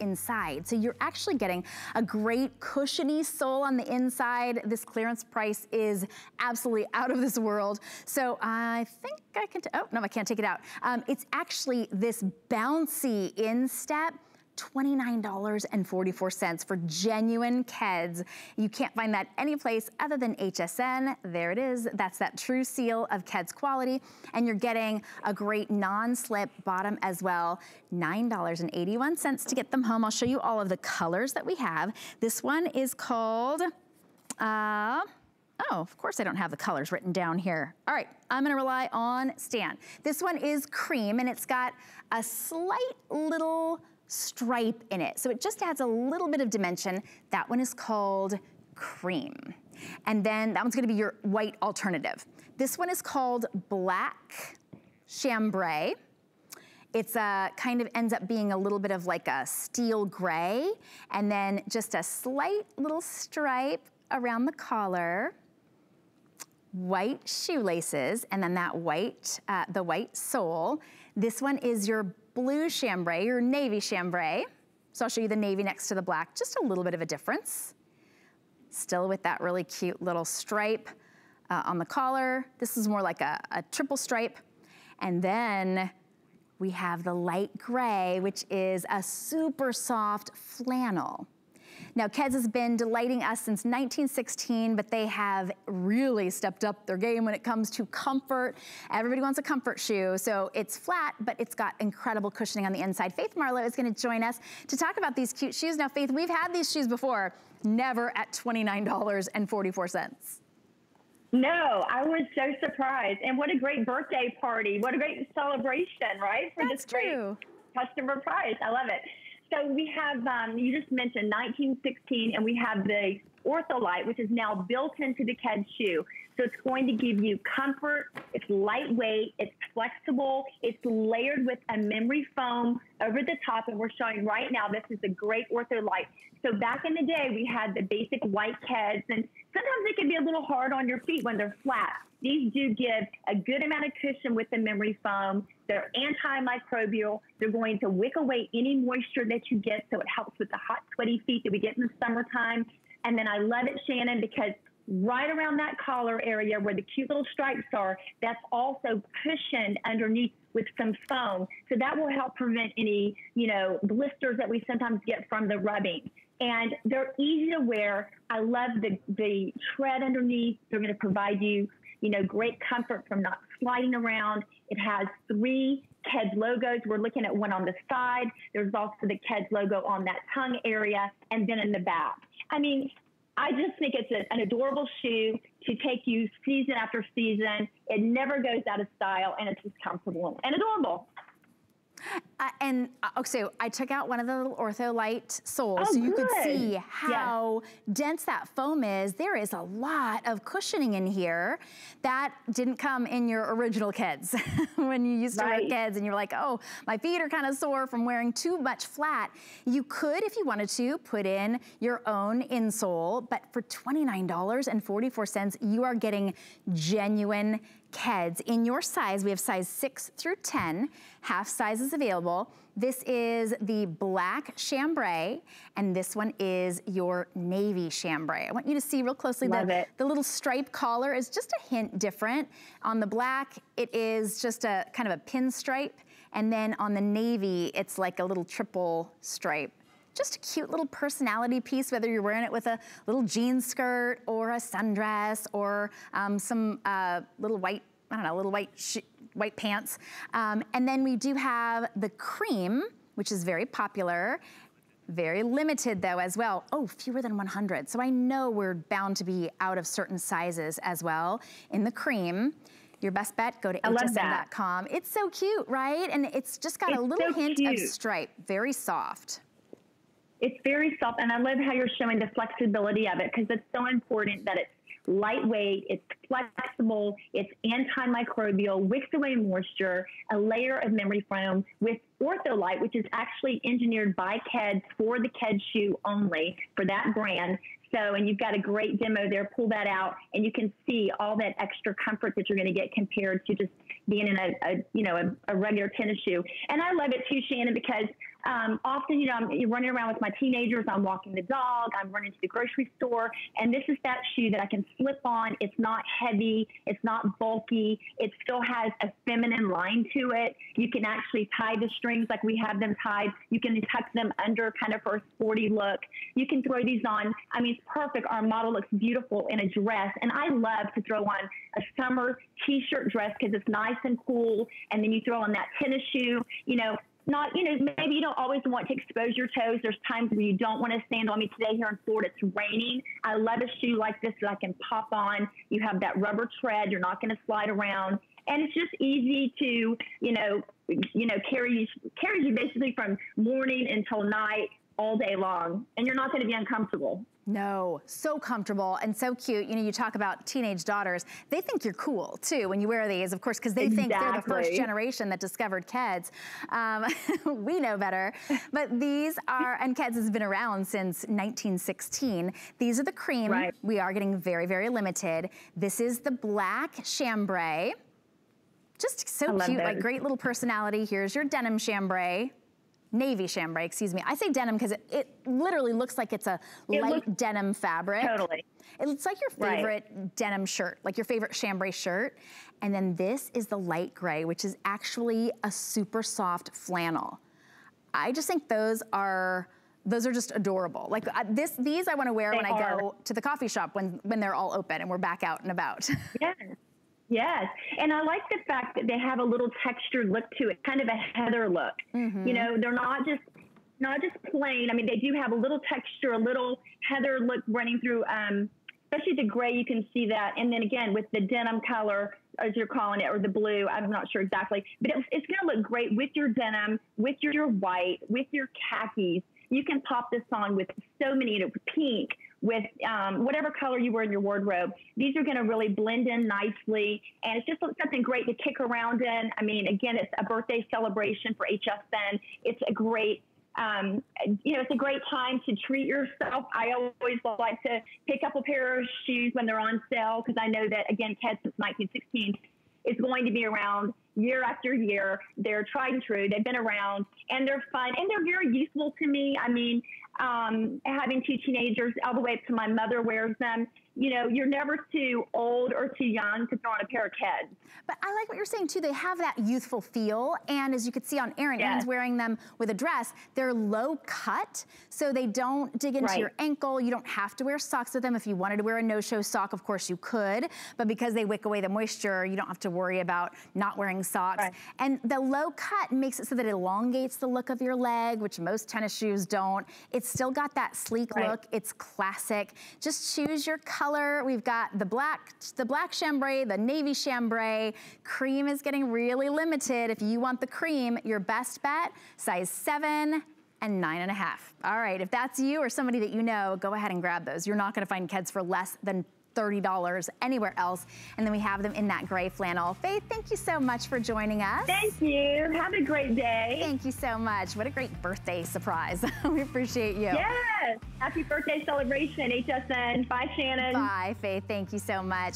inside. So you're actually getting a great cushiony sole on the inside. This clearance price is absolutely out of this world. So I think I can, oh no, I can't take it out. Um, it's actually this bouncy instep $29.44 for genuine Keds. You can't find that anyplace other than HSN. There it is. That's that true seal of Keds quality. And you're getting a great non-slip bottom as well. $9.81 to get them home. I'll show you all of the colors that we have. This one is called, uh, Oh, of course I don't have the colors written down here. All right, I'm gonna rely on Stan. This one is cream and it's got a slight little stripe in it. So it just adds a little bit of dimension. That one is called cream. And then that one's gonna be your white alternative. This one is called black chambray. It's a kind of ends up being a little bit of like a steel gray and then just a slight little stripe around the collar white shoelaces, and then that white, uh, the white sole. This one is your blue chambray or navy chambray. So I'll show you the navy next to the black, just a little bit of a difference. Still with that really cute little stripe uh, on the collar. This is more like a, a triple stripe. And then we have the light gray, which is a super soft flannel. Now, Keds has been delighting us since 1916, but they have really stepped up their game when it comes to comfort. Everybody wants a comfort shoe, so it's flat, but it's got incredible cushioning on the inside. Faith Marlowe is gonna join us to talk about these cute shoes. Now, Faith, we've had these shoes before, never at $29.44. No, I was so surprised. And what a great birthday party. What a great celebration, right? For That's this great true. customer prize. I love it. So we have, um, you just mentioned 1916, and we have the Ortholite, which is now built into the Ked shoe. So it's going to give you comfort. It's lightweight. It's flexible. It's layered with a memory foam over the top. And we're showing right now, this is a great Ortholite. So back in the day, we had the basic white Keds, and sometimes they can be a little hard on your feet when they're flat. These do give a good amount of cushion with the memory foam. They're antimicrobial. They're going to wick away any moisture that you get, so it helps with the hot, sweaty feet that we get in the summertime. And then I love it, Shannon, because right around that collar area where the cute little stripes are, that's also cushioned underneath with some foam. So that will help prevent any, you know, blisters that we sometimes get from the rubbing. And they're easy to wear. I love the, the tread underneath. They're going to provide you, you know, great comfort from not sliding around. It has three KEDS logos. We're looking at one on the side. There's also the KEDS logo on that tongue area and then in the back. I mean, I just think it's an adorable shoe to take you season after season. It never goes out of style and it's just comfortable and adorable. Uh, and uh, so I took out one of the little Ortholite soles oh, so you good. could see how dense that foam is. There is a lot of cushioning in here that didn't come in your original Keds when you used to right. wear Keds and you're like, oh, my feet are kind of sore from wearing too much flat. You could, if you wanted to, put in your own insole, but for $29.44, you are getting genuine Keds in your size. We have size 6 through 10, half sizes available. This is the black chambray, and this one is your navy chambray. I want you to see real closely the, the little stripe collar is just a hint different. On the black, it is just a kind of a pinstripe, and then on the navy, it's like a little triple stripe just a cute little personality piece, whether you're wearing it with a little jean skirt or a sundress or um, some uh, little white, I don't know, little white, white pants. Um, and then we do have the cream, which is very popular. Very limited though as well. Oh, fewer than 100. So I know we're bound to be out of certain sizes as well in the cream. Your best bet, go to hsn.com. It's so cute, right? And it's just got it's a little so hint cute. of stripe, very soft. It's very soft, and I love how you're showing the flexibility of it because it's so important that it's lightweight, it's flexible, it's antimicrobial, wicks away moisture, a layer of memory foam with Ortholite, which is actually engineered by Keds for the Keds shoe only for that brand. So, and you've got a great demo there. Pull that out, and you can see all that extra comfort that you're going to get compared to just being in a, a you know a, a regular tennis shoe. And I love it too, Shannon, because um, often, you know, I'm running around with my teenagers. I'm walking the dog. I'm running to the grocery store. And this is that shoe that I can slip on. It's not heavy. It's not bulky. It still has a feminine line to it. You can actually tie the strings like we have them tied. You can tuck them under kind of for a sporty look. You can throw these on. I mean, it's perfect. Our model looks beautiful in a dress. And I love to throw on a summer t-shirt dress because it's nice and cool. And then you throw on that tennis shoe. You know, not, you know, maybe you don't always want to expose your toes. There's times where you don't want to stand on me. Today here in Florida, it's raining. I love a shoe like this that I can pop on. You have that rubber tread. You're not going to slide around. And it's just easy to, you know, you know, carry carries you basically from morning until night all day long, and you're not going to be uncomfortable. No, so comfortable and so cute. You know, you talk about teenage daughters. They think you're cool too when you wear these, of course, because they exactly. think they're the first generation that discovered Keds. Um, we know better. But these are, and Keds has been around since 1916. These are the cream. Right. We are getting very, very limited. This is the black chambray. Just so cute, like great little personality. Here's your denim chambray navy chambray, excuse me. I say denim because it, it, literally looks like it's a it light denim fabric. Totally. It looks like your favorite right. denim shirt, like your favorite chambray shirt. And then this is the light gray, which is actually a super soft flannel. I just think those are, those are just adorable. Like uh, this, these I wanna wear they when are. I go to the coffee shop when, when they're all open and we're back out and about. Yes. Yes, and I like the fact that they have a little textured look to it, kind of a heather look. Mm-hmm. You know, they're not just not just plain. I mean, they do have a little texture, a little heather look running through. Um, especially the gray, you can see that. And then again, with the denim color, as you're calling it, or the blue, I'm not sure exactly, but it's, it's going to look great with your denim, with your, your white, with your khakis. You can pop this on with so many, you know, pink, with um, whatever color you wear in your wardrobe. These are going to really blend in nicely, and it's just something great to kick around in. I mean, again, it's a birthday celebration for HSN. It's a great um, you know, it's a great time to treat yourself. I always like to pick up a pair of shoes when they're on sale because I know that, again, Keds since 1916 is going to be around year after year. They're tried and true. They've been around and they're fun and they're very useful to me. I mean, um, having two teenagers all the way up to my mother wears them you know, you're never too old or too young to throw on a pair of Keds. But I like what you're saying too. They have that youthful feel. And as you could see on Erin, yes. Erin's wearing them with a dress. They're low cut, so they don't dig into right. your ankle. You don't have to wear socks with them. If you wanted to wear a no-show sock, of course you could. But because they wick away the moisture, you don't have to worry about not wearing socks. Right. And the low cut makes it so that it elongates the look of your leg, which most tennis shoes don't. It's still got that sleek right. look. It's classic. Just choose your color. We've got the black, the black chambray, the navy chambray. Cream is getting really limited. If you want the cream, your best bet, size seven and nine and a half. All right, if that's you or somebody that you know, go ahead and grab those. You're not gonna find Keds for less than $30 anywhere else. And then we have them in that gray flannel. Faith, thank you so much for joining us. Thank you. Have a great day. Thank you so much. What a great birthday surprise. we appreciate you. Yes. Happy birthday celebration, HSN. Bye, Shannon. Bye, Faith. Thank you so much.